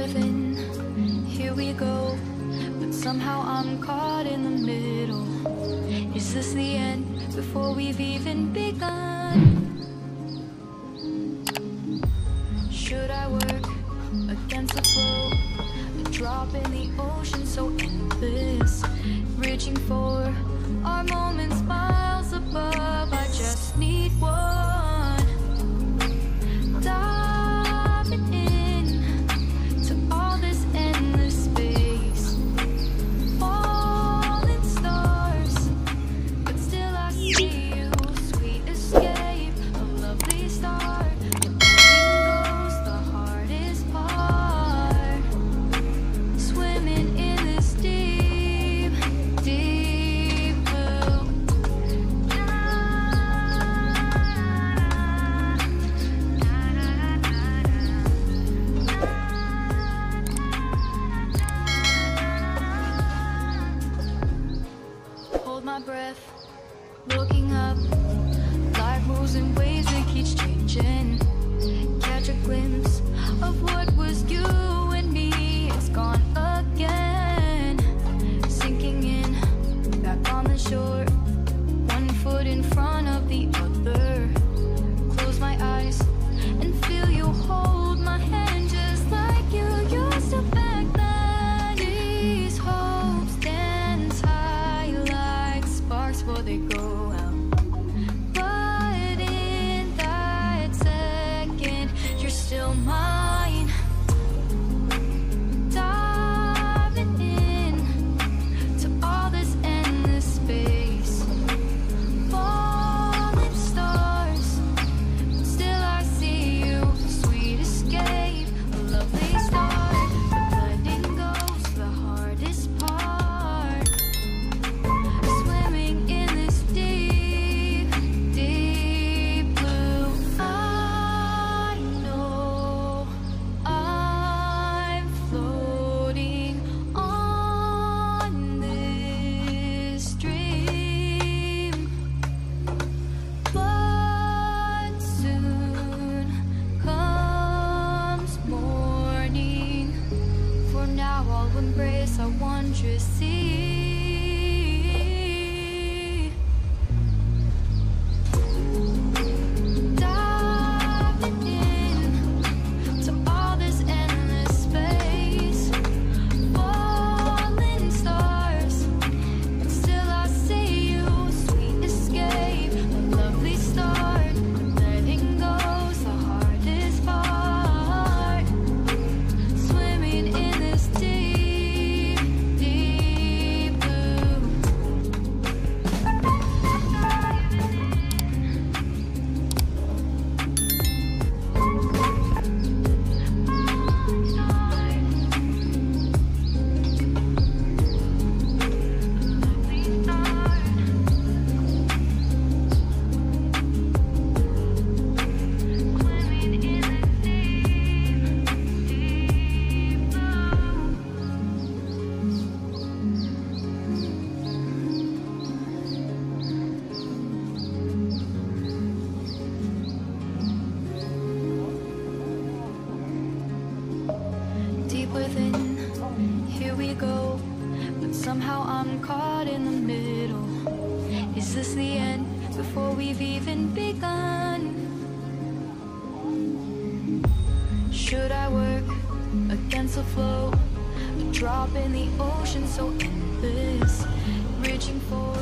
Here we go, but somehow I'm caught in the middle. Is this the end before we've even begun? so wondrous. See. even begun Should I work against the flow? A drop in the ocean so endless Reaching for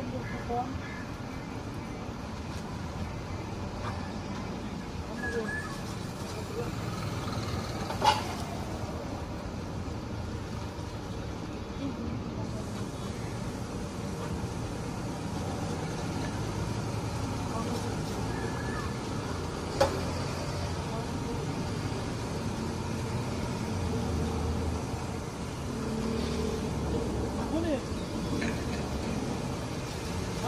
Thank you.